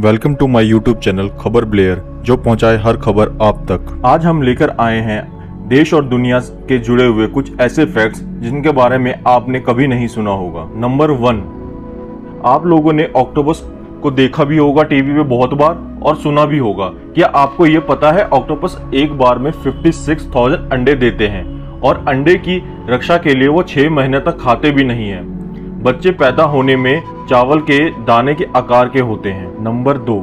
Welcome to my YouTube channel खबर Blair जो पहुँचाए हर खबर आप तक। आज हम लेकर आए हैं देश और दुनिया के जुड़े हुए कुछ ऐसे फैक्ट्स जिनके बारे में आपने कभी नहीं सुना होगा। नंबर वन आप लोगों ने ऑक्टोपस को देखा भी होगा टीवी पे बहुत बार और सुना भी होगा। क्या आपको ये पता है ऑक्टोपस एक बार में 56,000 अंडे देते हैं और अंडे की रक्षा के लिए वो छह महीने तक खाते भी नहीं है। बच्चे पैदा होने में चावल के दाने के आकार के होते हैं। नंबर दो,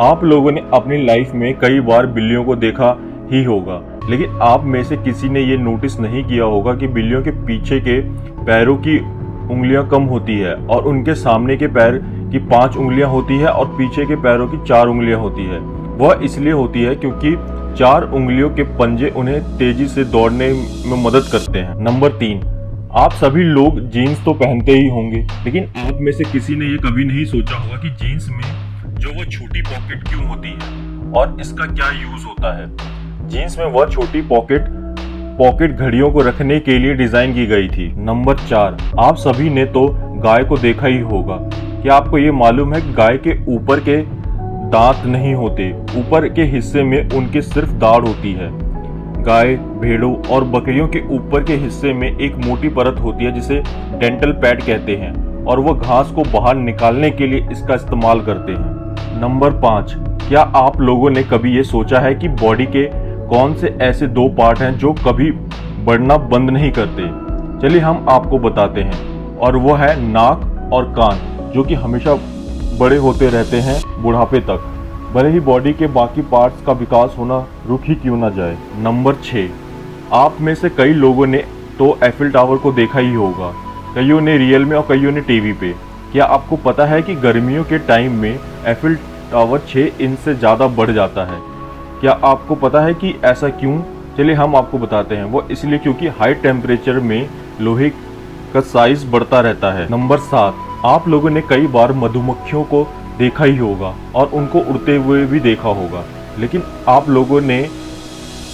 आप लोगों ने अपनी लाइफ में कई बार बिल्लियों को देखा ही होगा, लेकिन आप में से किसी ने ये नोटिस नहीं किया होगा कि बिल्लियों के पीछे के पैरों की उंगलियाँ कम होती है और उनके सामने के पैर की पाँच उंगलियाँ होती है और पीछे के पैरों की चार उंगलियाँ होती है। वह इसलिए होती है क्योंकि चार उंगलियों के पंजे उन्हें तेज़ी से दौड़ने में मदद करते हैं। नंबर तीन आप सभी लोग जीन्स तो पहनते ही होंगे, लेकिन आप में से किसी ने ये कभी नहीं सोचा होगा कि जीन्स में जो वो छोटी पॉकेट क्यों होती है और इसका क्या यूज़ होता है। जीन्स में वह छोटी पॉकेट पॉकेट घड़ियों को रखने के लिए डिज़ाइन की गई थी। नंबर चार, आप सभी ने तो गाय को देखा ही होगा। क्या आपको ये मालूम है गाय के ऊपर के दांत नहीं होते? ऊपर के हिस्से में उनके सिर्फ़ दाढ़ होती है। गाय, भेड़ों और बकरियों के ऊपर के हिस्से में एक मोटी परत होती है जिसे डेंटल पैड कहते हैं और वह घास को बाहर निकालने के लिए इसका इस्तेमाल करते हैं। नंबर पाँच, क्या आप लोगों ने कभी ये सोचा है कि बॉडी के कौन से ऐसे दो पार्ट हैं जो कभी बढ़ना बंद नहीं करते? चलिए हम आपको बताते हैं और वो है नाक और कान, जो कि हमेशा बड़े होते रहते हैं बुढ़ापे तक। भले ही बॉडी के बाकी पार्ट्स का विकास होना रुक ही क्यों ना जाए। नंबर छः आप में से कई लोगों ने तो एफिल टावर को देखा ही होगा। कईयों ने रियल में और कईयों ने टीवी पे। क्या आपको पता है कि गर्मियों के टाइम में एफिल टावर 6 इंच से ज़्यादा बढ़ जाता है? क्या आपको पता है कि ऐसा क्यों? चलिए हम आपको बताते हैं। वो इसलिए क्योंकि हाई टेम्परेचर में लोहे का साइज़ बढ़ता रहता है। नंबर सात, आप लोगों ने कई बार मधुमक्खियों को देखा ही होगा और उनको उड़ते हुए भी देखा होगा। लेकिन आप लोगों ने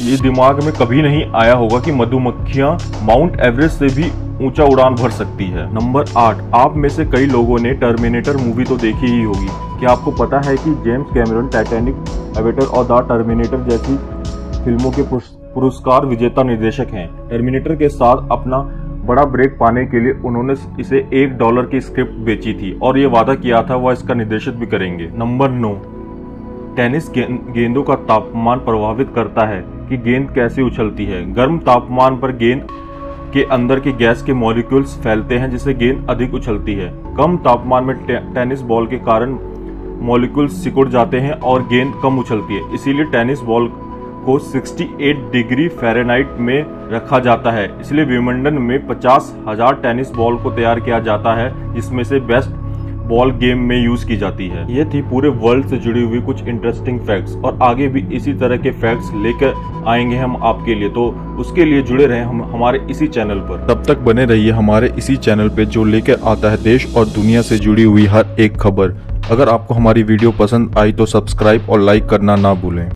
ये दिमाग में कभी नहीं आया होगा कि मधुमक्खियाँ माउंट एवरेस्ट से भी ऊँचा उड़ान भर सकती है। नंबर आठ, आप में से कई लोगों ने टर्मिनेटर मूवी तो देखी ही होगी। क्या आपको पता है कि जेम्स कैमरन, टाइटैनिक, एवेटर और द टर्मिनेटर जैसी फ़िल्मों के पुरस्कार विजेता निर्देशक हैं। टर्मिनेटर के साथ अपना बड़ा ब्रेक पाने के लिए उन्होंने इसे एक डॉलर की स्क्रिप्ट बेची थी और ये वादा किया था वह इसका निर्देशित भी करेंगे। नंबर नौ टेनिस गेंदों का तापमान प्रभावित करता है कि गेंद कैसे उछलती है। गर्म तापमान पर गेंद के अंदर के गैस के मॉलिक्यूल्स फैलते हैं जिससे गेंद अधिक उछलती है। कम तापमान में टे, टेनिस बॉल के कारण मॉलिक्यूल्स सिकुड़ जाते हैं और गेंद कम उछलती है। इसीलिए टेनिस बॉल को 68 डिग्री फ़ारेनहाइट में रखा जाता है। इसलिए विमंडन में पचास हज़ार टेनिस बॉल को तैयार किया जाता है, जिसमें से बेस्ट बॉल गेम में यूज़ की जाती है। ये थी पूरे वर्ल्ड से जुड़ी हुई कुछ इंटरेस्टिंग फैक्ट्स और आगे भी इसी तरह के फैक्ट्स लेकर आएँगे हम आपके लिए। तो उसके लिए जुड़े रहे हम हमारे इसी चैनल पर। तब तक बने रहिए हमारे इसी चैनल पे जो लेकर आता है देश और दुनिया से जुड़ी हुई हर एक खबर। अगर आपको हमारी वीडियो पसंद आई तो सब्सक्राइब और लाइक करना ना भूलें।